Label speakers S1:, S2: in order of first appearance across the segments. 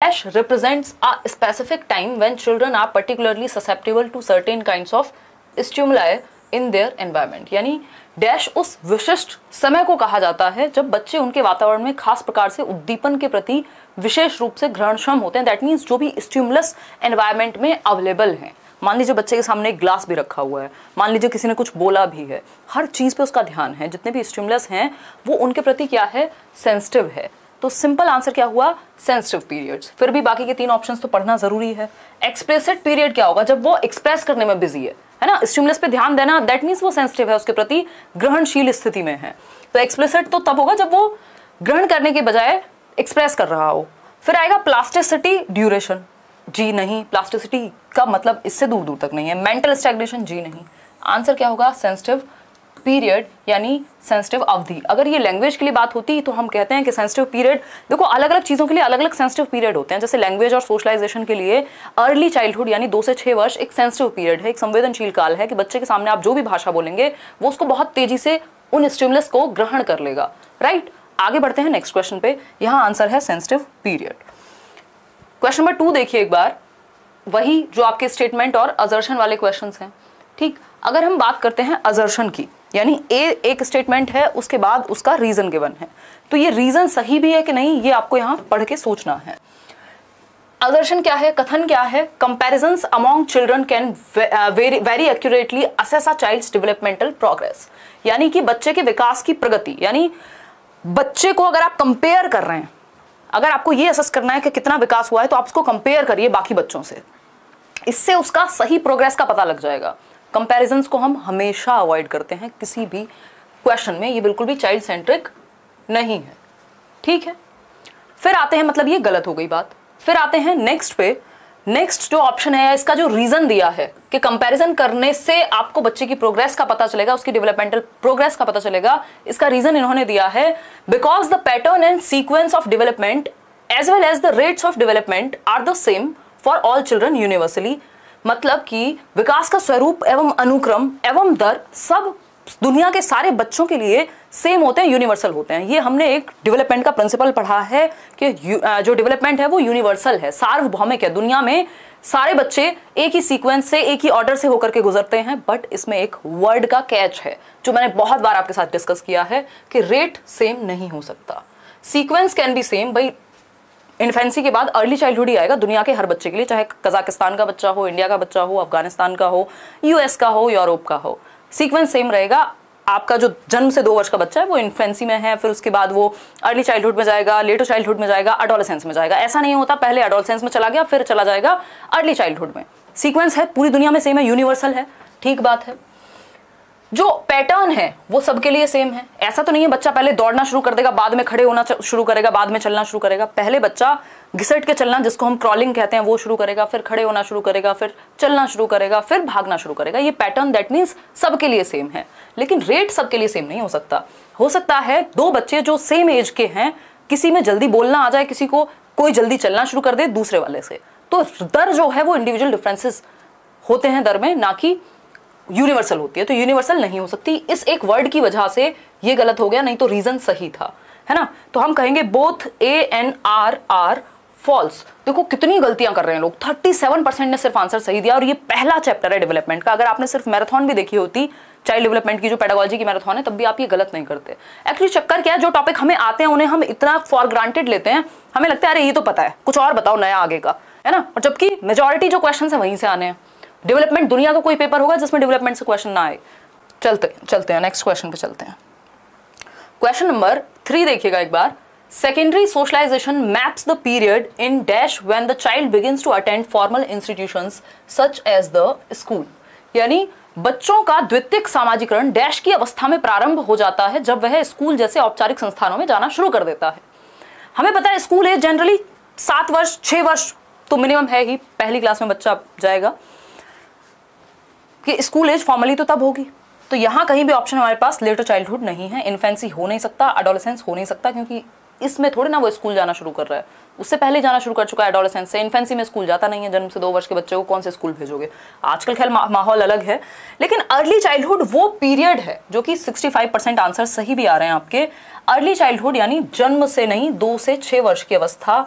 S1: dash represents a specific time when children are particularly susceptible to certain kinds of stimuli in their environment. यानी dash उस विशिष्ट समय को कहा जाता है जब बच्चे उनके वातावरण में खास प्रकार से उद्दीपन के प्रति विशेष रूप से ग्रहणक्षम होते हैं। दैट मीन्स जो भी स्टिमुलस एनवायरमेंट में अवेलेबल हैं। मान लीजिए बच्चे के सामने एक ग्लास भी रखा हुआ है। मान लीजिए किसी ने कुछ बोला भी है। हर चीज़ पे उसका ध्यान है। जितने भी स्टिमुलस हैं, वो उनके प्रति क्या है? सेंसिटिव है। तो सिंपल आंसर क्या हुआ? सेंसिटिव पीरियड्स फिर भी बाकी के तीन ऑप्शंस तो पढ़ना ज़रूरी है। एक्सप्रेसिड पीरियड क्या होगा? जब वो एक्सप्रेस करने में बिज़ी है है ना? स्टिमुलस पे ध्यान देना दैट मीन्स वो सेंसिटिव है, उसके प्रति ग्रहणशील स्थिति में है। तो एक्सप्रेसिड तो तब होगा जब वो ग्रहण करने के बजाय एक्सप्रेस कर रहा हो। फिर आएगा प्लास्टिसिटी ड्यूरेशन जी नहीं. प्लास्टिसिटी का मतलब इससे दूर दूर तक नहीं है। मेंटल स्टैग्नेशन जी नहीं. आंसर क्या होगा? सेंसिटिव पीरियड यानी सेंसिटिव अवधि। अगर ये लैंग्वेज के लिए बात होती तो हम कहते हैं कि सेंसिटिव पीरियड, देखो अलग अलग चीज़ों के लिए अलग अलग सेंसिटिव पीरियड होते हैं। जैसे लैंग्वेज और सोशलाइजेशन के लिए अर्ली चाइल्डहुड यानी दो से छः वर्ष एक सेंसिटिव पीरियड है, एक संवेदनशील काल है कि बच्चे के सामने आप जो भी भाषा बोलेंगे, वो उसको बहुत तेज़ी से उन स्टिमुलस को ग्रहण कर लेगा। राइट आगे बढ़ते हैं नेक्स्ट क्वेश्चन पे। यहाँ आंसर है sensitive period. Question number two देखिए एक बार। वही जो आपके स्टेटमेंट और अजर्शन वाले क्वेश्चंस हैं। ठीक? अगर हम बात करते हैं अजर्शन की यानी ए, एक स्टेटमेंट है, उसके बाद उसका रीजन गिवन है। तो ये रीजन सही भी है कि नहीं, ये आपको यहाँ पढ़ के सोचना है। अदर्शन क्या है, कथन क्या है? Comparison among children can very accurately assess a child developmental progress यानी कि बच्चे के विकास की प्रगति। यानी बच्चे को अगर आप कंपेयर कर रहे हैं, अगर आपको ये असेस करना है कि कितना विकास हुआ है तो आप उसको कंपेयर करिए बाकी बच्चों से। इससे उसका सही प्रोग्रेस का पता लग जाएगा। कंपैरिजंस को हम हमेशा अवॉइड करते हैं किसी भी क्वेश्चन में। ये बिल्कुल भी चाइल्ड सेंट्रिक नहीं है। ठीक है? फिर आते हैं मतलब ये गलत हो गई बात। फिर आते हैं नेक्स्ट पे। नेक्स्ट जो ऑप्शन है, इसका जो रीजन दिया है कि कंपैरिजन करने से आपको बच्चे की प्रोग्रेस का पता चलेगा, उसकी डेवलपमेंटल प्रोग्रेस का पता चलेगा। इसका रीजन इन्होंने दिया है because the pattern and sequence of development as well as the rates of development are the same for all children universally मतलब कि विकास का स्वरूप एवं अनुक्रम एवं दर सब दुनिया के सारे बच्चों के लिए सेम होते हैं यूनिवर्सल होते हैं। ये हमने एक डेवलपमेंट का प्रिंसिपल पढ़ा है कि जो डेवलपमेंट है वो यूनिवर्सल है, सार्वभौमिक है। दुनिया में सारे बच्चे एक ही सीक्वेंस से, एक ही ऑर्डर से होकर के गुजरते हैं बट इसमें एक वर्ड का कैच है, जो मैंने बहुत बार आपके साथ डिस्कस किया है कि रेट सेम नहीं हो सकता। सीक्वेंस कैन बी सेम भाई इन्फेंसी के बाद अर्ली चाइल्डहुड ही आएगा दुनिया के हर बच्चे के लिए, चाहे कजाकिस्तान का बच्चा हो, इंडिया का बच्चा हो, अफ़गानिस्तान का हो, यूएस का हो, यूरोप का हो। सीक्वेंस सेम रहेगा। आपका जो जन्म से दो वर्ष का बच्चा है, वो इन्फेंसी में है, फिर उसके बाद वो अर्ली चाइल्डहुड में जाएगा, लेटर चाइल्डहुड में जाएगा अडोलसेंस में जाएगा। ऐसा नहीं होता, पहले अडोलसेंस में चला गया, फिर चला जाएगा अर्ली चाइल्डहुड में। सीक्वेंस है, पूरी दुनिया में सेम है यूनिवर्सल है, ठीक बात है। जो पैटर्न है, वो सबके लिए सेम है। ऐसा तो नहीं है बच्चा पहले दौड़ना शुरू कर देगा, बाद में खड़े होना शुरू करेगा, बाद में चलना शुरू करेगा। पहले बच्चा घिसट के चलना, जिसको हम क्रॉलिंग कहते हैं, वो शुरू करेगा, फिर खड़े होना शुरू करेगा, फिर चलना शुरू करेगा, फिर भागना शुरू करेगा। ये पैटर्न दैट मीन्स सबके लिए सेम है। लेकिन रेट सबके लिए सेम नहीं हो सकता। हो सकता है दो बच्चे जो सेम एज के हैं, किसी में जल्दी बोलना आ जाए, किसी को कोई जल्दी चलना शुरू कर दे दूसरे वाले से। तो दर जो है वो इंडिविजुअल डिफरेंसेस होते हैं दर में, ना कि यूनिवर्सल होती है तो यूनिवर्सल नहीं हो सकती। इस एक वर्ड की वजह से ये गलत हो गया, नहीं तो रीजन सही था, है ना? तो हम कहेंगे both A and R are false देखो, कितनी गलतियाँ कर रहे हैं लोग। 37 परसेंट ने सिर्फ़ आंसर सही दिया, और ये पहला चैप्टर है डेवलपमेंट का। अगर आपने सिर्फ़ मैराथन भी देखी होती चाइल्ड डेवलपमेंट की जो पेडागोलॉजी की मैराथन है, तब भी आप ये गलत नहीं करते। एक्चुअली चक्कर क्या है, जो टॉपिक हमें आते हैं, उन्हें हम इतना फॉर ग्रांटेड लेते हैं, हमें लगता है, अरे, ये तो पता है। कुछ और बताओ नया आगे का। है ना? और जबकि मेजोरिटी जो क्वेश्चन है, वहीं से आने हैं। डेवलपमेंट दुनिया का कोई पेपर होगा जिसमें डेवलपमेंट से क्वेश्चन ना आए। चलते चलते हैं नेक्स्ट क्वेश्चन पे चलते हैं। क्वेश्चन नंबर थ्री देखिएगा एक बार। Secondary socialisation maps the period in dash when the child begins to attend formal institutions such as the school यानी बच्चों का द्वितीयक सामाजिकरण डैश की अवस्था में प्रारंभ हो जाता है जब वह स्कूल जैसे औपचारिक संस्थानों में जाना शुरू कर देता है। हमें पता है स्कूल एज जनरली सात वर्ष, छह वर्ष तो मिनिमम है ही। पहली क्लास में बच्चा जाएगा। कि स्कूल एज फॉर्मली तो तब होगी। तो यहाँ कहीं भी ऑप्शन हमारे पास लेटर चाइल्डहुड नहीं है, इन्फेंसी हो नहीं सकता अडोलेसेंस हो नहीं सकता, क्योंकि इसमें थोड़ी ना वो स्कूल जाना शुरू कर रहा है। उससे पहले जाना शुरू कर चुका है एडोलेसेंस से। इन्फेंसी में स्कूल जाता नहीं है, जन्म से दो वर्ष के बच्चे को कौन से स्कूल भेजोगे? आजकल खेल माहौल अलग है, लेकिन अर्ली चाइल्डहुड वो पीरियड है, जो कि 65 परसेंट आंसर सही भी आ रहे हैं आपके। अर्ली चाइल्डहुड यानी जन्म से नहीं, दो से छह वर्ष की अवस्था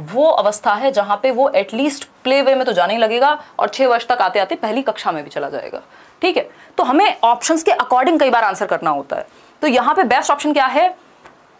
S1: वो अवस्था है जहाँ पे वो एटलीस्ट प्ले वे में तो जाने ही लगेगा और छह वर्ष तक आते आते पहली कक्षा में भी चला जाएगा। ठीक है? तो हमें ऑप्शंस के अकॉर्डिंग कई बार आंसर करना होता है। तो यहाँ पे बेस्ट ऑप्शन क्या है?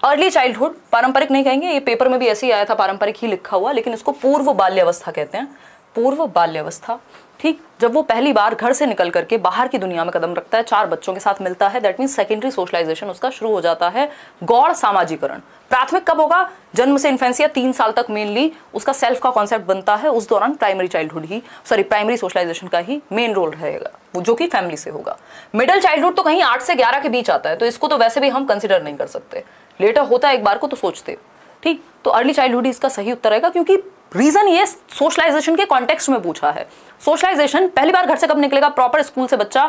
S1: अर्ली चाइल्डहुड पारंपरिक नहीं कहेंगे, ये पेपर में भी ऐसे ही आया था, पारंपरिक ही लिखा हुआ, लेकिन इसको पूर्व बाल्यावस्था कहते हैं। पूर्व बाल्यावस्था। ठीक, जब वो पहली बार घर से निकल करके बाहर की दुनिया में कदम रखता है, चार बच्चों के साथ मिलता है दैट मीन सेकेंडरी सोशलाइजेशन उसका शुरू हो जाता है, गौड़ सामाजिकरण। प्राथमिक कब होगा? जन्म से इन्फेंस या तीन साल तक मेनली उसका सेल्फ का कॉन्सेप्ट बनता है, उस दौरान प्राइमरी चाइल्डहुड ही सॉरी प्राइमरी सोशलाइजेशन का ही मेन रोल रहेगा, वो जो कि फैमिली से होगा। मिडिल चाइल्डहुड तो कहीं आठ से ग्यारह के बीच आता है तो इसको तो वैसे भी हम कंसिडर नहीं कर सकते। लेटर होता है एक बार को तो सोचते। ठीक तो अर्ली चाइल्डहुड इसका सही उत्तर रहेगा, क्योंकि रीजन ये सोशलाइजेशन के कॉन्टेक्स्ट में पूछा है। सोशलाइजेशन पहली बार घर से कब निकलेगा? प्रॉपर स्कूल से बच्चा,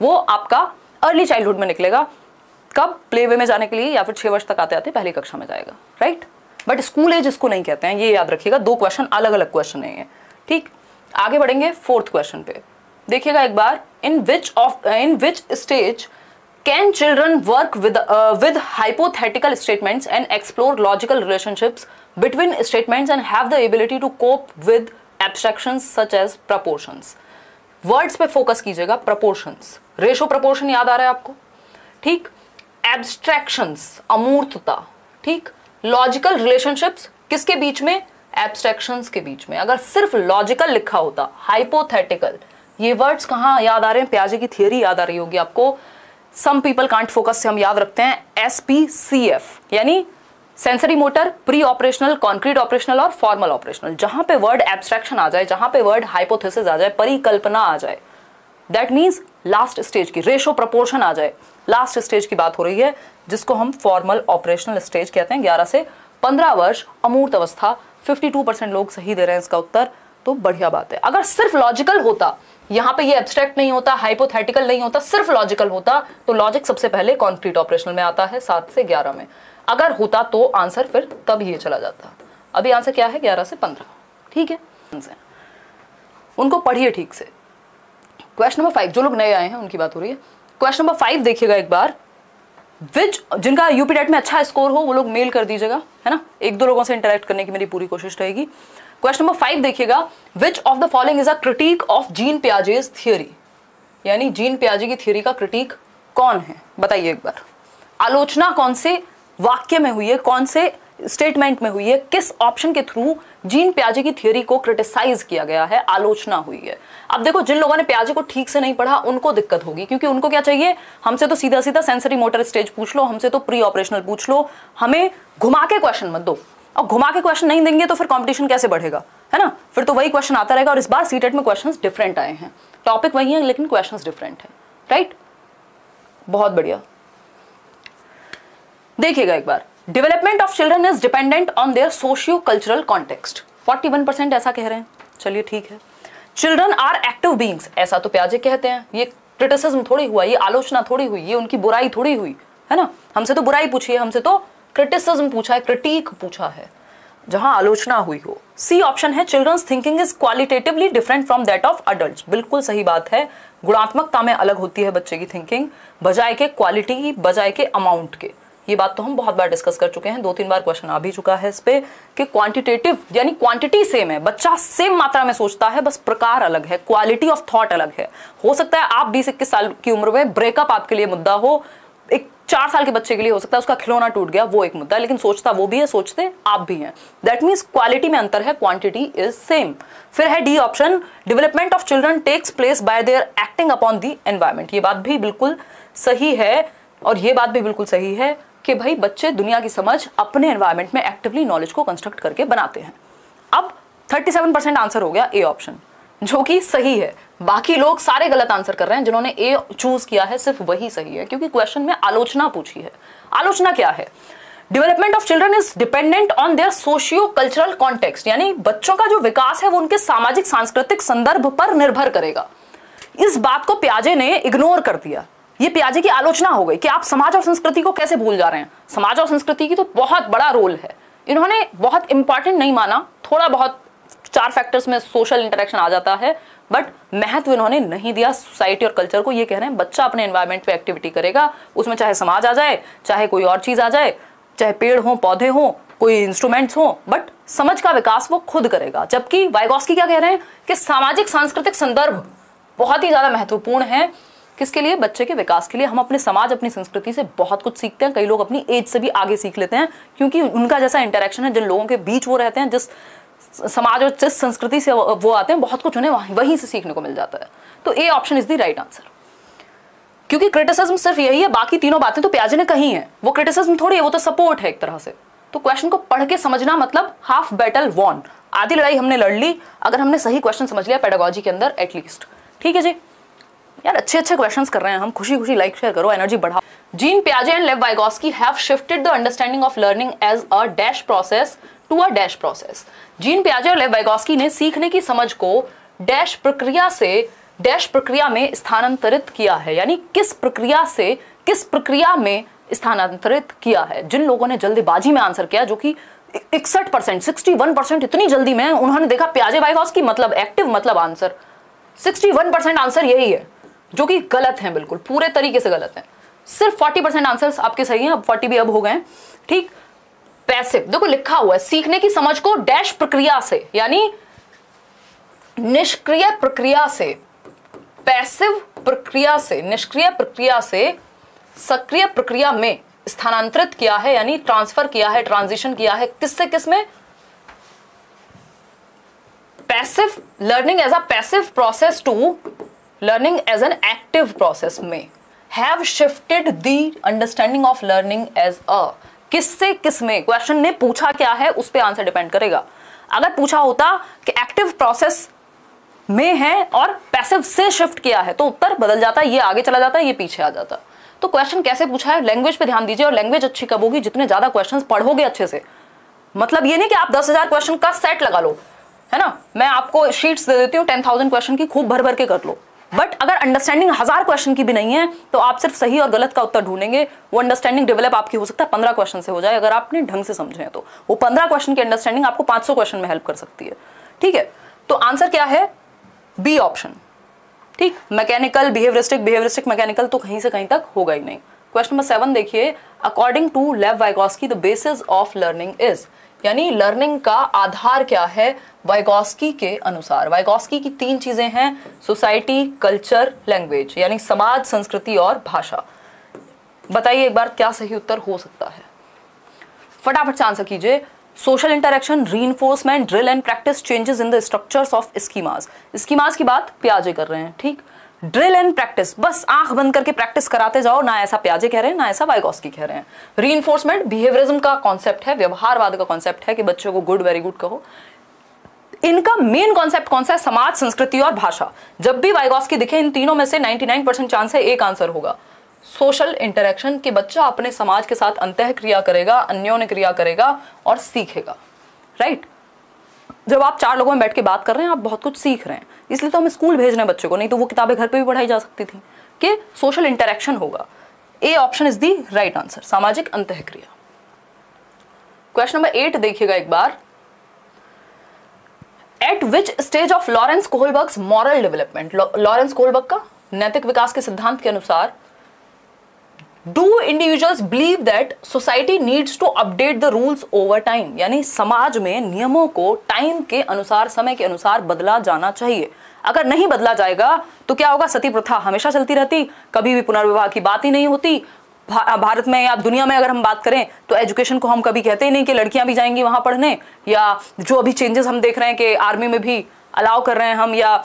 S1: वो आपका अर्ली चाइल्डहुड में निकलेगा। कब? प्ले वे में जाने के लिए या फिर छह वर्ष तक आते आते पहली कक्षा में जाएगा राइट बट स्कूल एज इसको नहीं कहते हैं, ये याद रखिएगा, दो क्वेश्चन अलग अलग क्वेश्चन है, ठीक? आगे बढ़ेंगे फोर्थ क्वेश्चन पे। देखिएगा एक बार in which of in which stage can children work with with hypothetical statements and explore logical relationships between statements and have the ability to cope with abstractions such as proportions words पे focus कीजिएगा proportions ratio proportion याद आ रहा है आपको? ठीक? Abstractions अमूर्तता. ठीक? लॉजिकल रिलेशनशिप्स किसके बीच में? एब्स्ट्रैक्शंस के बीच में. अगर सिर्फ़ लॉजिकल लिखा होता हाइपोथेटिकल ये वर्ड्स कहाँ याद आ रहे हैं? प्याजे की थियोरी याद आ रही होगी आपको. सम पीपल कांट फोकस से हम याद रखते हैं एस पी सी एफ़ यानी sensory motor preoperational concrete operational और फॉर्मल ऑपरेशनल जहाँ पे वर्ड एब्स्ट्रैक्शन आ जाए, जहाँ पे वर्ड हाइपोथेसिस आ जाए, परिकल्पना आ जाए दैट मीन्स लास्ट स्टेज की रेशो प्रपोर्शन आ जाए। लास्ट स्टेज की बात हो रही है, जिसको हम फॉर्मल ऑपरेशनल स्टेज कहते हैं, ग्यारह से पंद्रह वर्ष अमूर्त अवस्था। फिफ्टी टू परसेंट लोग सही दे रहे हैं इसका उत्तर तो बढ़िया बात है। अगर सिर्फ़ लॉजिकल होता, यहाँ पे ये एब्स्ट्रैक्ट नहीं होता हाइपोथेटिकल नहीं होता, सिर्फ़ लॉजिकल होता तो लॉजिक सबसे पहले कॉन्क्रीट ऑपरेशनल में आता है, सात से ग्यारह में। अगर होता तो आंसर फिर तब ये चला जाता। अभी आंसर क्या है? ग्यारह से पंद्रह। ठीक है? उनको पढ़िए ठीक से। क्वेश्चन नंबर फाइव जो लोग नए आए हैं, उनकी बात हो रही है। क्वेश्चन नंबर फाइव देखिएगा एक बार। विच जिनका यूपी डेट में अच्छा स्कोर हो, वो लोग मेल कर दीजिएगा, है ना? एक दो लोगों से इंटरेक्ट करने की मेरी पूरी कोशिश रहेगी। क्वेश्चन नंबर फाइव देखिएगा। Which of the following is a critique of Jean Piaget's theory यानी जीन प्याजे की थियोरी का क्रिटिक कौन है? बताइए एक बार। आलोचना कौन से वाक्य में हुई है, कौन से स्टेटमेंट में हुई है, किस ऑप्शन के थ्रू जीन प्याजे की थियोरी को क्रिटिसाइज किया गया है, आलोचना हुई है। अब देखो, जिन लोगों ने प्याजे को ठीक से नहीं पढ़ा, उनको दिक्कत होगी, क्योंकि उनको क्या चाहिए? हमसे तो सीधा सीधा सेंसरी मोटर स्टेज पूछ लो, हमसे तो प्री ऑपरेशनल पूछ लो, हमें घुमा के क्वेश्चन मत दो। और घुमा के क्वेश्चन नहीं देंगे तो फिर कॉम्पिटिशन कैसे बढ़ेगा? है ना? फिर तो वही क्वेश्चन आता रहेगा और इस बार सीटेट में क्वेश्चन डिफरेंट आए हैं। टॉपिक वही है, लेकिन क्वेश्चन डिफरेंट है। राइट बहुत बढ़िया। देखिएगा एक बार. Development of children is dependent on their socio cultural context 41 percent ऐसा कह रहे हैं. चलिए ठीक है. चिल्ड्रन आर एक्टिव बींग्स ऐसा तो प्याजे कहते हैं. ये क्रिटिसिज्म थोड़ी हुआ, ये आलोचना थोड़ी हुई, ये उनकी बुराई थोड़ी हुई, है ना? हमसे तो बुराई पूछी है, हमसे तो क्रिटिसिज्म पूछा है क्रिटिक पूछा है. जहाँ आलोचना हुई हो. सी ऑप्शन है children's thinking is qualitatively different from that of adult बिल्कुल सही बात है. गुणात्मकता में अलग होती है बच्चे की थिंकिंग बजाय के क्वालिटी बजाय के अमाउंट के. ये बात तो हम बहुत बार डिस्कस कर चुके हैं। दो तीन बार क्वेश्चन आ भी चुका है इस पे कि क्वांटिटेटिव यानी क्वांटिटी सेम है। बच्चा सेम मात्रा में सोचता है, बस प्रकार अलग है क्वालिटी ऑफ़ थॉट अलग है। हो सकता है आप बीस इक्कीस साल की उम्र में ब्रेकअप आपके लिए मुद्दा हो, एक चार साल के बच्चे के लिए हो सकता है उसका खिलौना टूट गया, वो एक मुद्दा है, लेकिन सोचता वो भी है, सोचते आप भी हैं। दैट मीन्स क्वालिटी में अंतर है क्वांटिटी इज़ सेम फिर है D option development of children takes place by their acting upon the environment ये बात भी बिल्कुल सही है, और ये बात भी बिल्कुल सही है। कि भाई बच्चे दुनिया की समझ अपने एनवायरमेंट में एक्टिवली नॉलेज को कंस्ट्रक्ट करके बनाते हैं। अब 37 परसेंट आंसर हो गया ए ऑप्शन जो कि सही है। बाकी लोग सारे गलत आंसर कर रहे हैं, जिन्होंने ए चूज़ किया है, सिर्फ़ वही सही है, क्योंकि क्वेश्चन में आलोचना पूछी है। आलोचना क्या है? Development of children is dependent on their socio cultural context यानी बच्चों का जो विकास है, वो उनके सामाजिक, सांस्कृतिक संदर्भ पर निर्भर करेगा। इस बात को प्याजे ने इग्नोर कर दिया। ये प्याजे की आलोचना हो गई कि आप समाज और संस्कृति को कैसे भूल जा रहे हैं? समाज और संस्कृति की तो बहुत बड़ा रोल है। इन्होंने बहुत इंपॉर्टेंट नहीं माना, थोड़ा बहुत चार फैक्टर्स में सोशल इंटरेक्शन आ जाता है बट महत्व इन्होंने नहीं दिया सोसाइटी और कल्चर को। ये कह रहे हैं, बच्चा अपने एनवायरमेंट पे एक्टिविटी करेगा, उसमें चाहे समाज आ जाए, चाहे कोई और चीज़ आ जाए, चाहे पेड़ हो, पौधे हो, कोई इंस्ट्रूमेंट्स हो बट समझ का विकास वो खुद करेगा। जबकि वाइगॉस्की क्या कह रहे हैं कि सामाजिक, सांस्कृतिक संदर्भ बहुत ही ज़्यादा महत्वपूर्ण है। किसके लिए? बच्चे के विकास के लिए। हम अपने समाज, अपनी संस्कृति से बहुत कुछ सीखते हैं। कई लोग अपनी एज से भी आगे सीख लेते हैं, क्योंकि उनका जैसा इंटरेक्शन है, जिन लोगों के बीच वो रहते हैं, जिस समाज और जिस संस्कृति से वो आते हैं, बहुत कुछ उन्हें वहीं से सीखने को मिल जाता है। तो A option is the right answer क्योंकि क्रिटिसिज्म सिर्फ़ यही है, बाकी तीनों बातें तो प्याजे ने कही है। वो क्रिटिसिज्म थोड़ी है, वो तो सपोर्ट है एक तरह से। तो क्वेश्चन को पढ़ के समझना मतलब हाफ़ बैटल वॉन आधी लड़ाई हमने लड़ ली, अगर हमने सही क्वेश्चन समझ लिया पेडागोजी के अंदर एटलीस्ट ठीक है जी? यार अच्छे अच्छे क्वेश्चंस कर रहे हैं हम। खुशी खुशी लाइक शेयर करो एनर्जी बढ़ाओ। Jean प्याजे and Lev Vygotsky have shifted the understanding of learning as a dash process to a dash process Jean प्याजे और लेव वाइगोस्की ने सीखने की समझ को डैश प्रक्रिया से डैश प्रक्रिया में स्थानांतरित किया है। यानी किस प्रक्रिया से, किस प्रक्रिया में स्थानांतरित किया है? जिन लोगों ने जल्दीबाजी में आंसर किया, जो कि इकसठ परसेंट, सिक्सटी वन परसेंट इतनी जल्दी में उन्होंने देखा प्याजे वाइगोस्की मतलब एक्टिव मतलब answer sixty one percent answer यही है। जो कि गलत है बिल्कुल, पूरे तरीके से गलत है। सिर्फ़ फोर्टी परसेंट आंसर आपके सही हैं, अब फोर्टी भी अब हो गए ठीक? पैसिव देखो लिखा हुआ है, सीखने की समझ को डैश प्रक्रिया से, यानी निष्क्रिय प्रक्रिया से पैसिव प्रक्रिया से, निष्क्रिय प्रक्रिया से सक्रिय प्रक्रिया में स्थानांतरित किया है, यानी ट्रांसफ़र किया है ट्रांजिशन किया है, किससे किसमें? Passive learning as a passive process to learning as an active process में have shifted the understanding of learning as a किससे किसमें? क्वेश्चन ने पूछा क्या है? उस पर आंसर डिपेंड करेगा। अगर पूछा होता कि एक्टिव प्रोसेस में है और पैसिव से शिफ्ट किया है तो उत्तर बदल जाता है ये आगे चला जाता है ये पीछे आ जाता। तो क्वेश्चन कैसे पूछा है? लैंग्वेज पे ध्यान दीजिए और लैंग्वेज अच्छी कब होगी? जितने ज़्यादा क्वेश्चन पढ़ोगे अच्छे से। मतलब ये नहीं कि आप दस हज़ार क्वेश्चन का सेट लगा लो, है ना? मैं आपको शीट्स दे देती हूँ टेन थाउज़ेंड क्वेश्चन की खूब भर भर के कर लो। बट अगर अंडरस्टैंडिंग हज़ार क्वेश्चन की भी नहीं है तो आप सिर्फ़ सही और गलत का उत्तर ढूंढेंगे। वो अंडरस्टैंडिंग डेवलप आपकी हो सकता है, पंद्रह क्वेश्चन से हो जाए, अगर आपने ढंग से समझे तो। वो पंद्रह क्वेश्चन की अंडरस्टैंडिंग आपको पाँच क्वेश्चन में हेल्प कर सकती है। ठीक है? तो आंसर क्या है? बी ऑप्शन ठीक? मैकेनिकल बिहेवियरिस्टिक बिहेवियरिस्टिक मैकेनिकल तो कहीं से कहीं तक होगा ही नहीं। क्वेश्चन नंबर सेवन देखिए according to Lev Vygotsky the basis of learning is यानी लर्निंग का आधार क्या है? वाइगोस्की के अनुसार। वाइगॉस्की की तीन चीज़ें हैं सोसाइटी कल्चर लैंग्वेज यानी समाज, संस्कृति और भाषा। बताइए एक बार क्या सही उत्तर हो सकता है। फटाफट से आंसर कीजिए। सोशल इंटरेक्शन री drill and practice changes in the structures of schemas schemas की बात प्याजे कर रहे हैं, ठीक? Drill and practice. बस आँख बंद करके प्रैक्टिस कराते जाओ, ना ऐसा प्याजे कह रहे हैं, ना ऐसा वाइगॉस्की कह रहे हैं। री इन्फोर्समेंट बिहेवियरिज्म का कॉन्सेप्ट है, व्यवहारवाद का कॉन्सेप्ट है कि बच्चों को गुड वेरी गुड कहो। इनका मेन कॉन्सेप्ट कौन सा है? समाज, संस्कृति और भाषा। जब भी वाइगॉस्की दिखे, इन तीनों में से 99 परसेंट चांस है एक आंसर होगा। सोशल इंटरेक्शन के बच्चा अपने समाज के साथ अंत क्रिया करेगा, अन्योन्य क्रिया करेगा और सीखेगा। Right right? जब आप चार लोगों में बैठ के बात कर रहे हैं, आप बहुत कुछ सीख रहे हैं। इसलिए तो हमें स्कूल भेज रहे हैं बच्चों को, नहीं तो वो किताबें घर पर भी पढ़ाई जा सकती थी। कि सोशल इंटरेक्शन होगा। A option is the right answer सामाजिक अंत क्रिया क्वेश्चन नंबर एट देखिएगा एक बार। Eight which stage of Lawrence Kohlberg moral development Lawrence Kohlberg का नैतिक विकास के सिद्धांत के अनुसार do individuals believe that society needs to update the rules over time यानी समाज में नियमों को टाइम के अनुसार, समय के अनुसार बदला जाना चाहिए। अगर नहीं बदला जाएगा तो क्या होगा? सती प्रथा हमेशा चलती रहती, कभी भी पुनर्विवाह की बात ही नहीं होती। भारत में या दुनिया में अगर हम बात करें तो एजुकेशन को हम कभी कहते ही नहीं कि लड़कियाँ भी जाएँगी वहाँ पढ़ने, या जो अभी चेंजेस हम देख रहे हैं कि आर्मी में भी अलाउ कर रहे हैं हम, या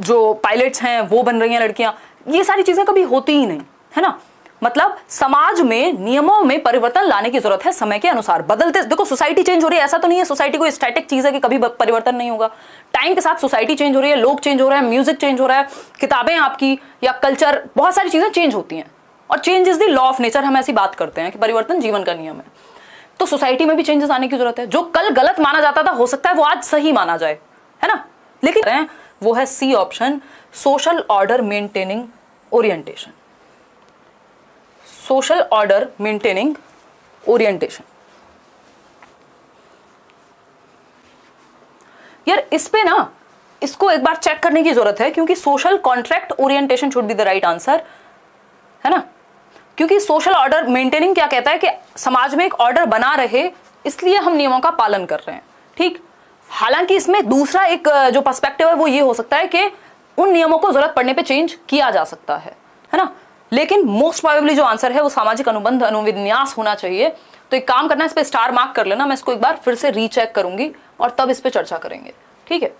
S1: जो पायलट्स हैं, वो बन रही हैं लड़कियाँ, ये सारी चीज़ें कभी होती ही नहीं, है ना? मतलब समाज में नियमों में परिवर्तन लाने की ज़रूरत है, समय के अनुसार। बदलते, देखो सोसाइटी चेंज हो रही है, ऐसा तो नहीं है सोसाइटी कोई स्टैटिक चीज़ है कि कभी परिवर्तन नहीं होगा। टाइम के साथ सोसाइटी चेंज हो रही है, लोग चेंज हो रहे हैं म्यूज़िक चेंज हो रहा है, किताबें आपकी या कल्चर बहुत सारी चीज़ें चेंज होती हैं। और change is the law of nature हम ऐसी बात करते हैं कि परिवर्तन जीवन का नियम है। तो सोसाइटी में भी चेंजेस आने की ज़रूरत है। जो कल गलत माना जाता था, हो सकता है वो आज सही माना जाए, है ना? लेकिन, वो है C option social order maintaining orientation social order maintaining orientation यार, इस पे ना, इसको एक बार चेक करने की ज़रूरत है, क्योंकि social contract orientation should be the right answer है ना? क्योंकि सोशल ऑर्डर मेंटेनिंग क्या कहता है कि समाज में एक ऑर्डर बना रहे, इसलिए हम नियमों का पालन कर रहे हैं, ठीक? हालाँकि इसमें दूसरा एक, जो पर्सपेक्टिव है, वो ये हो सकता है कि उन नियमों को ज़रूरत पड़ने पे चेंज किया जा सकता है है ना? लेकिन मोस्ट प्रोबेबली जो आंसर है वो सामाजिक अनुबंध, अनुविन्यास होना चाहिए। तो एक काम करना, इस पर स्टार मार्क कर लेना, मैं इसको एक बार फिर से रीचेक करूँगी और तब इस पर चर्चा करेंगे। ठीक है?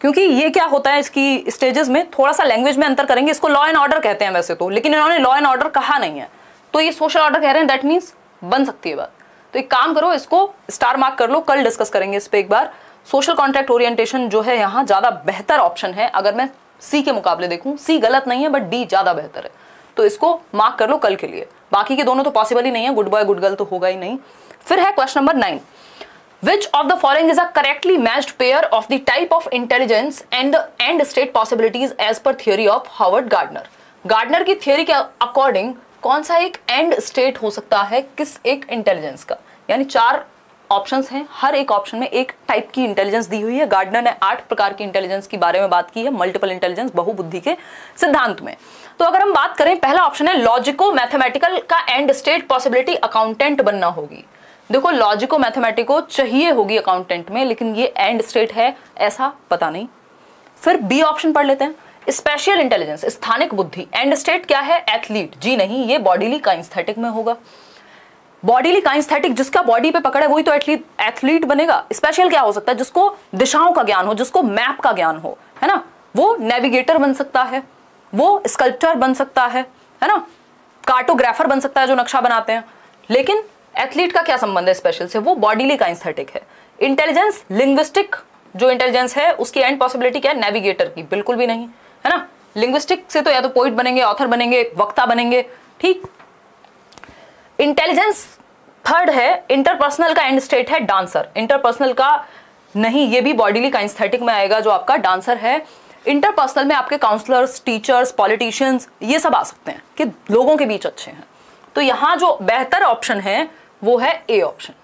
S1: क्योंकि ये क्या होता है, इसकी स्टेजेस में थोड़ा सा लैंग्वेज में अंतर करेंगे, इसको लॉ एंड ऑर्डर कहते हैं वैसे तो लेकिन इन्होंने लॉ एंड ऑर्डर कहा नहीं है। तो ये सोशल ऑर्डर कह रहे हैं दैट मीन्स बन सकती है बात। तो एक काम करो, इसको स्टार मार्क कर लो, कल डिस्कस करेंगे इस पर एक बार। सोशल कॉन्ट्रैक्ट ओरिएंटेशन जो है यहाँ ज़्यादा बेहतर ऑप्शन है, अगर मैं सी के मुकाबले देखूँ। सी गलत नहीं है बट डी ज़्यादा बेहतर है। तो इसको मार्क कर लो कल के लिए। बाकी के दोनों तो पॉसिबल ही नहीं है। गुड बॉय गुड गर्ल तो होगा ही नहीं। फिर है question number nine which of the following is a correctly matched pair of the type of intelligence and the end state possibilities as per theory of Howard Gardner? Gardner की theory के according कौन सा एक and state हो सकता है? किस एक इंटेलिजेंस का? यानी चार ऑप्शंस हैं। हर एक ऑप्शन में एक टाइप की इंटेलिजेंस दी हुई है। गार्डनर ने आठ प्रकार की इंटेलिजेंस के बारे में बात की है। मल्टीपल इंटेलिजेंस बहुबुद्धि के सिद्धांत में। तो अगर हम बात करें, पहला ऑप्शन है लॉजिको मैथमेटिकल का एंड स्टेट पॉसिबिलिटी अकाउंटेंट बनना होगी। देखो, लॉजिको मैथमेटिको चाहिए होगी अकाउंटेंट में, लेकिन ये एंड स्टेट है, ऐसा पता नहीं। फिर बी ऑप्शन पढ़ लेते हैं। स्पेशल इंटेलिजेंस, स्थानिक बुद्धि, एंड स्टेट क्या है? एथलीट। जी नहीं, ये बॉडीली काइंस्थेटिक में होगा। बॉडीली काइंस्थेटिक, जिसका बॉडी पे पकड़ है, वही तो एथलीट एथलीट बनेगा। स्पेशल क्या हो सकता है? जिसको दिशाओं का ज्ञान हो, जिसको मैप का ज्ञान हो, है ना? वो नेविगेटर बन सकता है। वो स्कल्प्टर बन सकता है है ना? कार्टोग्राफर बन सकता है जो नक्शा बनाते हैं। लेकिन एथलीट का क्या संबंध है स्पेशल से? वो बॉडीली काइंस्थेटिक है। इंटेलिजेंस लिंग्विस्टिक जो इंटेलिजेंस है, उसकी एंड पॉसिबिलिटी क्या है? नेविगेटर की। बिल्कुल भी नहीं, है ना? लिंग्विस्टिक से तो या तो पोइट बनेंगे ऑथर बनेंगे, वक्ता बनेंगे, ठीक? इंटेलिजेंस थर्ड है इंटरपर्सनल का एंड स्टेट है डांसर इंटरपर्सनल का नहीं, ये भी बॉडीली काइंस्थेटिक में आएगा, जो आपका डांसर है। इंटरपर्सनल में आपके काउंसलर्स टीचर्स पॉलिटिशियंस ये सब आ सकते हैं कि लोगों के बीच अच्छे हैं। तो यहाँ जो बेहतर ऑप्शन है, वो है ए ऑप्शन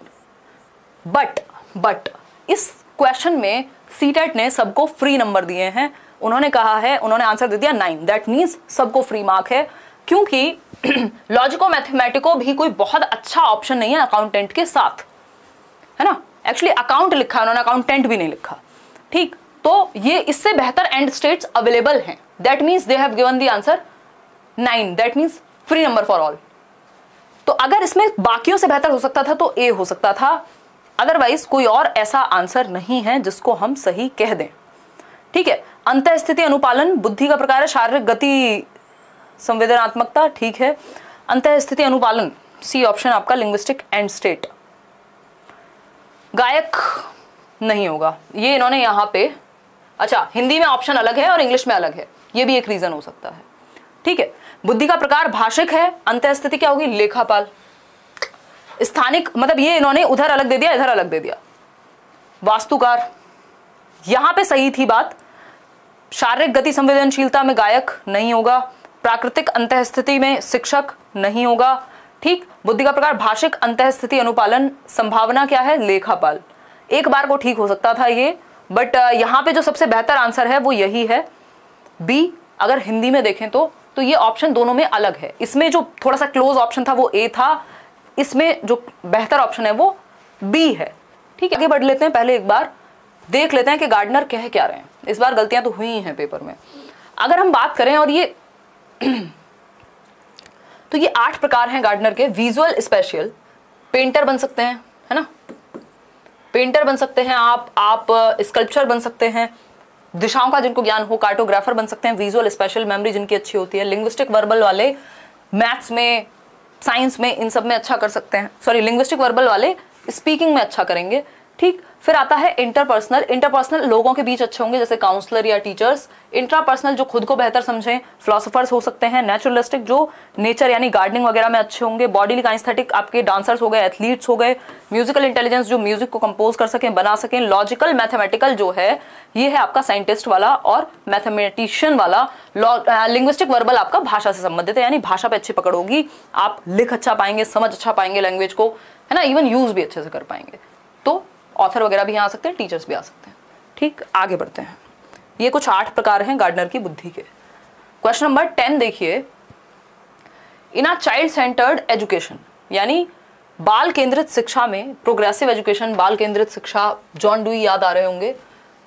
S1: बट बट इस क्वेश्चन में सीटेट ने सबको फ्री नंबर दिए हैं। उन्होंने कहा है, उन्होंने आंसर दे दिया नाइन दैट मीन्स सबको फ्री मार्क है। क्योंकि लॉजिको मैथमेटिको भी कोई बहुत अच्छा ऑप्शन नहीं है अकाउंटेंट के साथ। है ना? एक्चुअली अकाउंट लिखा है उन्होंने अकाउंटेंट भी नहीं लिखा। ठीक? तो ये इससे बेहतर एंड स्टेट्स अवेलेबल हैं. That means they have given the answer nine that means free number for all तो अगर इसमें बाकियों से बेहतर हो सकता था तो ए हो सकता था. अदरवाइज़ कोई और ऐसा आंसर नहीं है जिसको हम सही कह दें. ठीक है? अंत स्थिति अनुपालन, बुद्धि का प्रकार है, शारीरिक गति, संवेदनात्मकता, ठीक है. अंत स्थिति अनुपालन सी ऑप्शन आपका लिंग्विस्टिक एंड स्टेट गायक नहीं होगा. ये इन्होंने यहाँ पे अच्छा हिंदी में ऑप्शन अलग है और इंग्लिश में अलग है। ये भी एक रीजन हो सकता है। ठीक है? बुद्धि का प्रकार भाषिक है अंत स्थिति क्या होगी? लेखापाल। स्थानिक मतलब ये इन्होंने उधर अलग दे दिया, इधर अलग दे दिया। वास्तुकार। यहाँ पे सही थी बात। शारीरिक गति संवेदनशीलता में गायक नहीं होगा। प्राकृतिक अंत स्थिति में शिक्षक नहीं होगा। ठीक? बुद्धि का प्रकार भाषिक अंत स्थिति अनुपालन संभावना क्या है? लेखापाल। एक बार को ठीक हो सकता था ये। बट यहाँ पे जो सबसे बेहतर आंसर है वो यही है। बी अगर हिंदी में देखें तो तो ये ऑप्शन दोनों में अलग है। इसमें जो थोड़ा सा क्लोज ऑप्शन था वो ए था। इसमें जो बेहतर ऑप्शन है वो बी है। ठीक है, आगे बढ़ लेते हैं पहले एक बार। देख लेते हैं कि गार्डनर कह क्या रहे हैं। इस बार गलतियाँ तो हुई हैं पेपर में। अगर हम बात करें और ये तो ये आठ प्रकार हैं गार्डनर के। विजुअल स्पेशल पेंटर बन सकते हैं, है ना? पेंटर बन सकते हैं आप आप स्कल्पचर बन सकते हैं। दिशाओं का जिनको ज्ञान हो, कार्टोग्राफर बन सकते हैं विजुअल स्पेशल मेमोरी जिनकी अच्छी होती है लिंग्विस्टिक वर्बल वाले मैथ्स में साइंस में, इन सब में अच्छा कर सकते हैं। सॉरी लिंग्विस्टिक वर्बल वाले स्पीकिंग में अच्छा करेंगे। ठीक, फिर आता है इंटरपर्सनल इंटरपर्सनल लोगों के बीच अच्छे होंगे, जैसे काउंसलर या टीचर्स इंट्रापर्सनल जो खुद को बेहतर समझें फिलोसफर्स हो सकते हैं नेचुरलिस्टिक जो नेचर यानी गार्डनिंग वगैरह में अच्छे होंगे। बॉडी काइंस्थेटिक आपके डांसर्स हो गए एथलीट्स हो गए। म्यूजिकल इंटेलिजेंस जो म्यूज़िक को कंपोज कर सकें, बना सकें। लॉजिकल मैथमेटिकल जो है, ये है आपका साइंटिस्ट वाला और मैथमेटिशियन वाला। लिंग्विस्टिक वर्बल आपका भाषा से संबंधित है, यानी भाषा पे अच्छी पकड़ होगी। आप लिख अच्छा पाएँगे, समझ अच्छा पाएँगे लैंग्वेज को, है ना? इवन यूज़ भी अच्छे से कर पाएँगे। तो ऑथर वगैरह भी यहाँ आ सकते हैं टीचर्स भी आ सकते हैं। ठीक, आगे बढ़ते हैं। ये कुछ आठ प्रकार हैं गार्डनर की बुद्धि के। क्वेश्चन नंबर टेन देखिए। In a child centred education यानी बाल केंद्रित शिक्षा में प्रोग्रेसिव एजुकेशन बाल केंद्रित शिक्षा जॉन डुई याद आ रहे होंगे,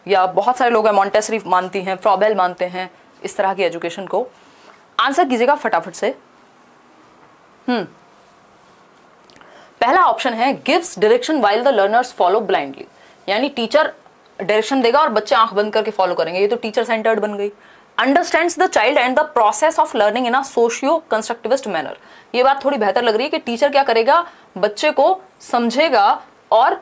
S1: या बहुत सारे लोग मॉन्टेसरी मानती हैं फ्रॉबेल मानते हैं, इस तरह की एजुकेशन को। आंसर कीजिएगा फटाफट से। हम्म पहला ऑप्शन है gives direction while the learners follow blindly यानी टीचर डायरेक्शन देगा और बच्चे आँख बंद करके फॉलो करेंगे। ये तो टीचर सेंटर्ड बन गई। Understands the child and the process of learning in a socio constructivist manner ये बात थोड़ी बेहतर लग रही है कि टीचर क्या करेगा? बच्चे को समझेगा और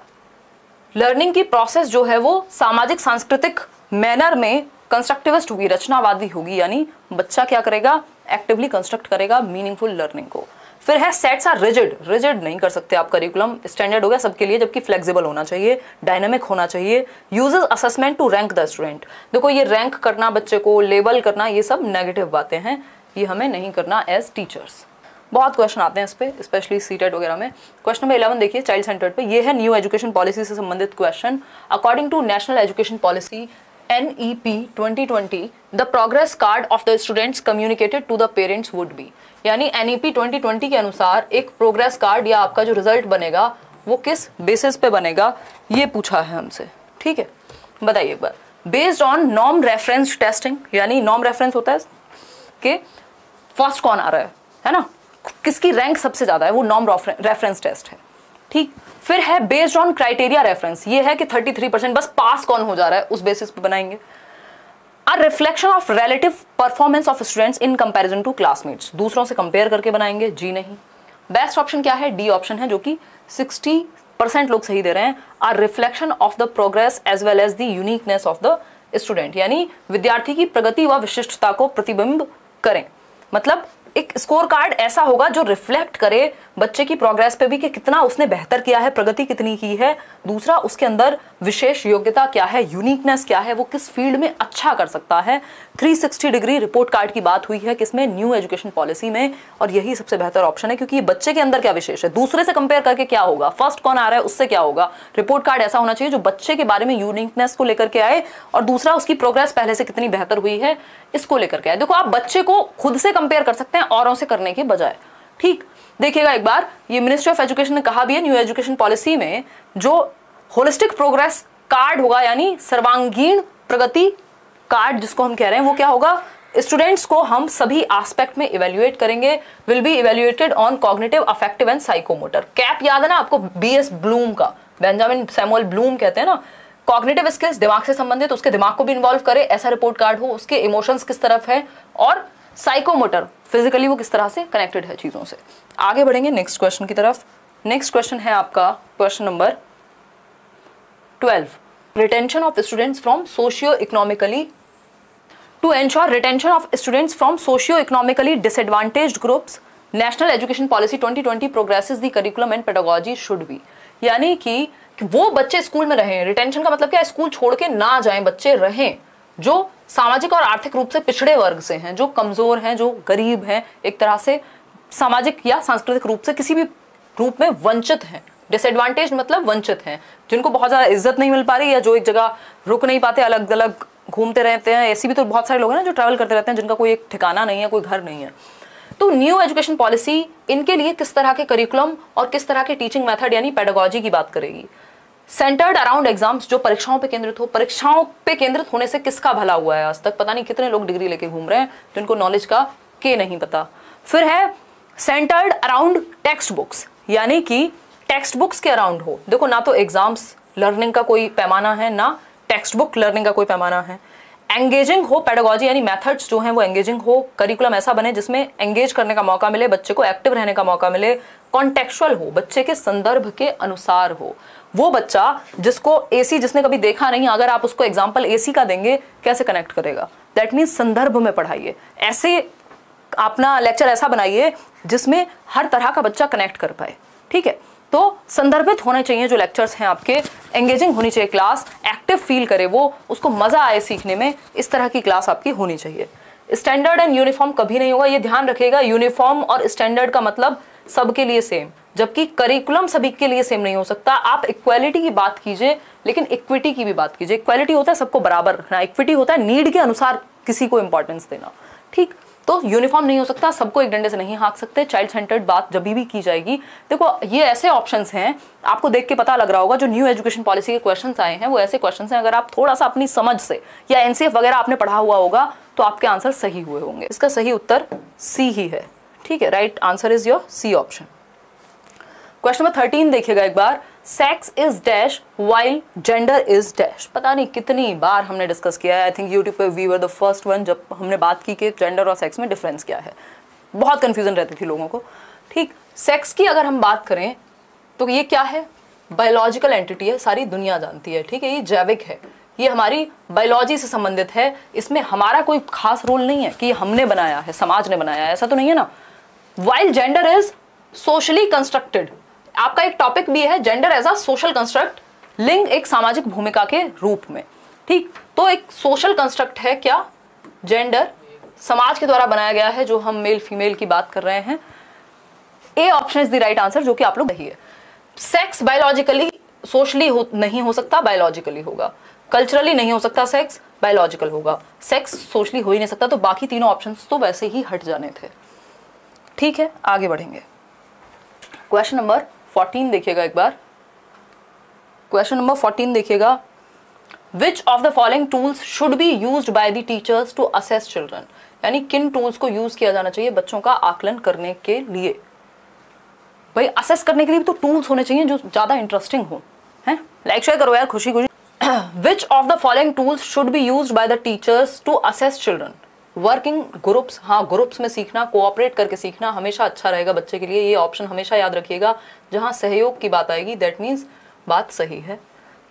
S1: लर्निंग की प्रोसेस जो है वो सामाजिक, सांस्कृतिक मैनर में कंस्ट्रक्टिविस्ट होगी रचनावादी होगी। यानी बच्चा क्या करेगा? एक्टिवली कंस्ट्रक्ट करेगा मीनिंगफुल लर्निंग को। फिर है सेट्स आर रिजिड रिजिड नहीं कर सकते आप करिकुलम स्टैंडर्ड हो गया सबके लिए, जबकि फ्लेक्सिबल होना चाहिए डायनामिक होना चाहिए. Uses assessment to rank the student देखो, ये रैंक करना बच्चे को लेबल करना, ये सब नेगेटिव बातें हैं. ये हमें नहीं करना एज टीचर्स बहुत क्वेश्चन आते हैं इस पर स्पेशली सीटेड वगैरह में. क्वेश्चन नंबर इलेवन देखिए चाइल्ड सेंटर्ड पे. ये है न्यू एजुकेशन पॉलिसी से संबंधित question according to national education policy NEP 2020 the progress card of the students communicated to the parents would be. यानी NEP 2020 के अनुसार एक प्रोग्रेस कार्ड या आपका जो रिज़ल्ट बनेगा, वो किस बेसिस पे बनेगा, ये पूछा है हमसे। ठीक है? बताइए एक बार। बेस्ड ऑन नॉम रेफरेंस टेस्टिंग यानी नॉम रेफरेंस होता है कि फ़र्स्ट कौन आ रहा है है ना? किसकी रैंक सबसे ज़्यादा है, वो नॉम रेफरेंस टेस्ट है। ठीक? फिर है बेस्ड ऑन क्राइटेरिया रेफरेंस ये है कि 33 परसेंट बस पास कौन हो जा रहा है? उस बेसिस पे बनाएँगे। A reflection of relative performance of students in comparison to classmates दूसरों से कंपेयर करके बनाएँगे, जी नहीं। बेस्ट ऑप्शन क्या है? डी ऑप्शन है, जो कि 60 परसेंट लोग सही दे रहे हैं। Are reflection of the progress as well as the uniqueness of the student यानी विद्यार्थी की प्रगति व विशिष्टता को प्रतिबिंब करें। मतलब एक स्कोर कार्ड ऐसा होगा जो रिफ्लेक्ट करे बच्चे की प्रोग्रेस पे भी कि कितना उसने बेहतर किया है, प्रगति कितनी की है। दूसरा, उसके अंदर विशेष योग्यता क्या है यूनिकनेस क्या है, वो किस फ़ील्ड में अच्छा कर सकता है। 360 डिग्री रिपोर्ट कार्ड की बात हुई है किसमें न्यू एजुकेशन पॉलिसी में, और यही सबसे बेहतर ऑप्शन है, क्योंकि ये बच्चे के अंदर क्या विशेष है? दूसरे से कंपेयर करके क्या होगा? फ़र्स्ट कौन आ रहा है, उससे क्या होगा? रिपोर्ट कार्ड ऐसा होना चाहिए जो बच्चे के बारे में यूनिकनेस को लेकर के आए, और दूसरा उसकी प्रोग्रेस पहले से कितनी बेहतर हुई है, इसको लेकर के आए। देखो, आप बच्चे को खुद से कंपेयर कर सकते हैं, औरों से करने के बजाय। ठीक? देखिएगा एक बार, ये मिनिस्ट्री ऑफ़ एजुकेशन ने कहा भी है, न्यू एजुकेशन पॉलिसी में जो होलिस्टिक प्रोग्रेस कार्ड होगा, यानी सर्वांगीण प्रगति कार्ड जिसको हम कह रहे हैं, वो क्या होगा? स्टूडेंट्स को हम सभी एस्पेक्ट में इवेल्युएट करेंगे। Will be evaluated on cognitive affective and psychomotor cap याद है ना आपको? बी एस ब्लूम का। बेंजामिन सैमुअल ब्लूम कहते हैं ना कॉग्निटिव स्किल्स दिमाग से संबंधित, उसके दिमाग को भी इन्वॉल्व करे, ऐसा रिपोर्ट कार्ड हो, उसके इमोशंस किस तरफ़ है, और साइकोमोटर फिजिकली वो किस तरह से कनेक्टेड है चीज़ों से। आगे बढ़ेंगे नेक्स्ट क्वेश्चन की तरफ़। नेक्स्ट क्वेश्चन है आपका question number twelve retention of students from socio economically to ensure retention of students from socio economically disadvantage groups national education policy 2020 progresses the curriculum and pedagogy should be यानी कि वो बच्चे school में रहें। Retention का मतलब क्या school छोड़ के ना जाएँ, बच्चे रहें, जो सामाजिक और आर्थिक रूप से पिछड़े वर्ग से हैं, जो कमज़ोर हैं, जो गरीब हैं, एक तरह से सामाजिक या सांस्कृतिक रूप से किसी भी रूप में वंचित हैं। डिसएडवांटेज मतलब वंचित हैं, जिनको बहुत ज़्यादा इज़्ज़त नहीं मिल पा रही या जो एक जगह रुक नहीं पाते अलग अलग घूमते रहते हैं, ऐसे भी तो बहुत सारे लोग हैं ना जो ट्रैवल करते रहते हैं, जिनका कोई एक ठिकाना नहीं है, कोई घर नहीं है। तो न्यू एजुकेशन पॉलिसी इनके लिए किस तरह के करिकुलम और किस तरह के टीचिंग मेथड यानी पेडागोजी की बात करेगी? सेंटर्ड अराउंड एग्ज़ाम्स जो परीक्षाओं पे केंद्रित हो, परीक्षाओं पे केंद्रित होने से किसका भला हुआ है आज तक? पता नहीं कितने लोग डिग्री लेके घूम रहे हैं, जिनको नॉलेज का के नहीं पता। फिर है सेंटर्ड अराउंड टेक्स्ट बुक्स यानी कि टेक्स्ट बुक्स के अराउंड हो। देखो, ना तो एग्ज़ाम्स लर्निंग का कोई पैमाना है, ना टेक्स्ट बुक लर्निंग का कोई पैमाना है। एंगेजिंग हो पेडागोजी यानी मेथड्स जो हैं वो एंगेजिंग हो करिकुलम ऐसा बने जिसमें एंगेज करने का मौका मिले, बच्चे को एक्टिव रहने का मौका मिले कॉन्टेक्चुअल हो, बच्चे के संदर्भ के अनुसार हो। वो बच्चा जिसको एसी जिसने कभी देखा नहीं, अगर आप उसको एग्ज़ाम्पल एसी का देंगे, कैसे कनेक्ट करेगा? दैट मीन्स संदर्भ में पढ़ाइए। ऐसे अपना लेक्चर ऐसा बनाइए जिसमें हर तरह का बच्चा कनेक्ट कर पाए। ठीक है? तो संदर्भित होने चाहिए जो लेक्चर्स हैं आपके। एंगेजिंग होनी चाहिए क्लास एक्टिव फील करे वो, उसको मज़ा आए सीखने में, इस तरह की क्लास आपकी होनी चाहिए। स्टैंडर्ड एंड यूनिफॉर्म कभी नहीं होगा, ये ध्यान रखिएगा यूनिफॉर्म और स्टैंडर्ड का मतलब सबके लिए सेम जबकि करिकुलम सभी के लिए सेम नहीं हो सकता। आप इक्वालिटी की बात कीजिए, लेकिन इक्विटी की भी बात कीजिए। इक्वालिटी होता है सबको बराबर रखना इक्विटी होता है नीड के अनुसार किसी को इंपॉर्टेंस देना। ठीक? तो यूनिफॉर्म नहीं हो सकता, सबको एक डंडे से नहीं हाँक सकते। चाइल्ड सेंटर्ड बात जब भी की जाएगी। देखो, ये ऐसे ऑप्शन हैं, आपको देख के पता लग रहा होगा, जो न्यू एजुकेशन पॉलिसी के क्वेश्चन आए हैं, वो ऐसे क्वेश्चन हैं। अगर आप थोड़ा सा अपनी समझ से या एनसीएफ वगैरह आपने पढ़ा हुआ होगा तो आपके आंसर सही हुए होंगे। इसका सही उत्तर सी ही है। ठीक है right answer is your C option question number thirteen देखिएगा एक बार। Sex is dash while gender is dash पता नहीं कितनी बार हमने डिस्कस किया है। आई थिंक यूट्यूब पे we were the first one जब हमने बात की कि जेंडर और सेक्स में डिफरेंस क्या है। बहुत कंफ्यूजन रहती थी लोगों को। ठीक सेक्स की अगर हम बात करें तो ये क्या है? बायोलॉजिकल एंटिटी है, सारी दुनिया जानती है। ठीक है, ये जैविक है। ये हमारी बायोलॉजी से संबंधित है। इसमें हमारा कोई खास रोल नहीं है कि हमने बनाया है, समाज ने बनाया है। ऐसा तो नहीं है ना? While gender is socially constructed आपका एक टॉपिक भी है gender as a social construct लिंग एक सामाजिक भूमिका के रूप में। ठीक? तो एक सोशल कंस्ट्रक्ट है क्या? जेंडर समाज के द्वारा बनाया गया है जो हम मेल फीमेल की बात कर रहे हैं। A option is the right answer जो कि आप लोग है। सेक्स बायोलॉजिकली सोशली हो, नहीं हो सकता बायोलॉजिकली होगा। कल्चरली नहीं हो सकता सेक्स बायोलॉजिकल होगा। सेक्स सोशली हो ही नहीं सकता तो बाकी तीनों ऑप्शन तो वैसे ही हट जाने थे। ठीक है? आगे बढ़ेंगे। क्वेश्चन नंबर फोर्टीन देखिएगा एक बार। क्वेश्चन नंबर फोर्टीन देखिएगा। Which of the following tools should be use by the teachers to assess children यानी किन टूल्स को यूज़ किया जाना चाहिए बच्चों का आकलन करने के लिए? भाई असेस करने के लिए तो टूल्स होने चाहिए जो ज़्यादा इंटरेस्टिंग हो, हैं? लाइक शेयर करो यार खुशी खुशी which of the following tools should be use by the teachers to assess children working groups हाँ ग्रुप्स में सीखना कोऑपरेट करके सीखना हमेशा अच्छा रहेगा बच्चे के लिए। ये ऑप्शन हमेशा याद रखिएगा, जहाँ सहयोग की बात आएगी दैट मीन्स बात सही है।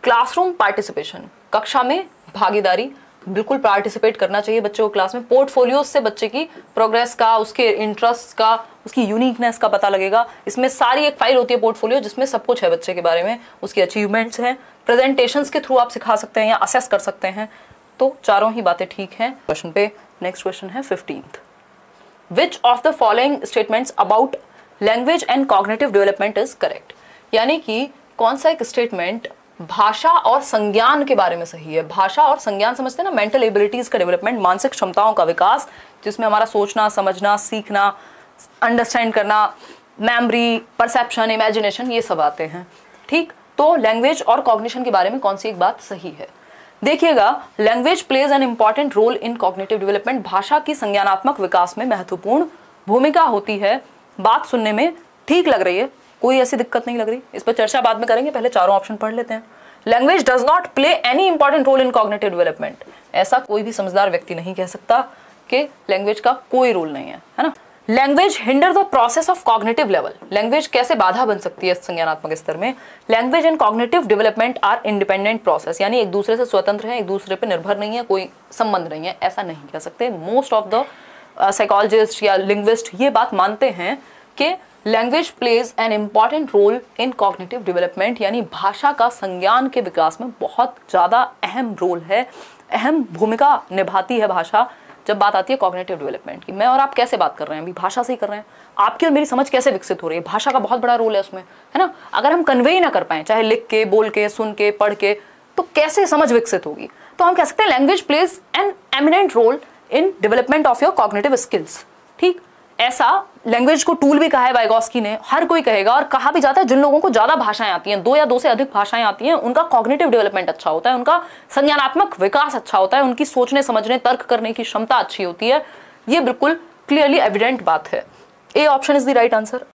S1: क्लासरूम पार्टिसिपेशन कक्षा में भागीदारी, बिल्कुल पार्टिसिपेट करना चाहिए बच्चे को क्लास में। पोर्टफोलियो से बच्चे की प्रोग्रेस का, उसके इंटरेस्ट का, उसकी यूनिकनेस का पता लगेगा। इसमें सारी एक फ़ाइल होती है पोर्टफोलियो जिसमें सब कुछ है बच्चे के बारे में। उसकी अचीवमेंट्स हैं। प्रेजेंटेशन के थ्रू आप सिखा सकते हैं या असेस कर सकते हैं। तो चारों ही बातें ठीक हैं। क्वेश्चन पे नेक्स्ट क्वेश्चन है fifteenth which of the following statements about language and cognitive development is correct यानी कि कौन सा एक स्टेटमेंट भाषा और संज्ञान के बारे में सही है? भाषा और संज्ञान समझते हैं ना मेंटल एबिलिटीज का डेवलपमेंट मानसिक क्षमताओं का विकास, जिसमें हमारा सोचना, समझना, सीखना अंडरस्टैंड करना मेमोरी परसेप्शन इमेजिनेशन ये सब आते हैं। ठीक? तो लैंग्वेज और कॉग्निशन के बारे में कौन सी एक बात सही है? देखिएगा language plays an important role in cognitive development भाषा की संज्ञानात्मक विकास में महत्वपूर्ण भूमिका होती है। बात सुनने में ठीक लग रही है। कोई ऐसी दिक्कत नहीं लग रही। इस पर चर्चा बाद में करेंगे। पहले चारों ऑप्शन पढ़ लेते हैं। Language does not play any important role in cognitive development ऐसा कोई भी समझदार व्यक्ति नहीं कह सकता कि लैंग्वेज का कोई रोल नहीं है है ना? Language hinder the process of cognitive level language कैसे बाधा बन सकती है संज्ञानात्मक स्तर में? Language and cognitive development are independent process यानी एक दूसरे से स्वतंत्र है, एक दूसरे पर निर्भर नहीं है, कोई संबंध नहीं है, ऐसा नहीं कह सकते। मोस्ट ऑफ़ द साइकोलॉजिस्ट या लिंग्विस्ट ये बात मानते हैं कि language plays an important role in cognitive development यानी भाषा का संज्ञान के विकास में बहुत ज़्यादा अहम रोल है, अहम भूमिका निभाती है भाषा। जब बात आती है कॉग्नेटिव डेवलपमेंट की, मैं और आप कैसे बात कर रहे हैं? अभी भाषा से ही कर रहे हैं। आपकी और मेरी समझ कैसे विकसित हो रही है? भाषा का बहुत बड़ा रोल है उसमें, है ना? अगर हम कन्वे ही ना कर पाए, चाहे लिख के, बोल के, सुन के, पढ़ के तो कैसे समझ विकसित होगी? तो हम कह सकते हैं language plays an eminent role in development of your cognitive skills ठीक? ऐसा लैंग्वेज को टूल भी कहा है वाइगॉस्की ने, हर कोई कहेगा और कहा भी जाता है, जिन लोगों को ज़्यादा भाषाएँ आती हैं, दो या दो से अधिक भाषाएँ आती हैं, उनका कॉग्निटिव डेवलपमेंट अच्छा होता है, उनका संज्ञानात्मक विकास अच्छा होता है, उनकी सोचने, समझने, तर्क करने की क्षमता अच्छी होती है। ये बिल्कुल क्लियरली एविडेंट बात है। A option is the right answer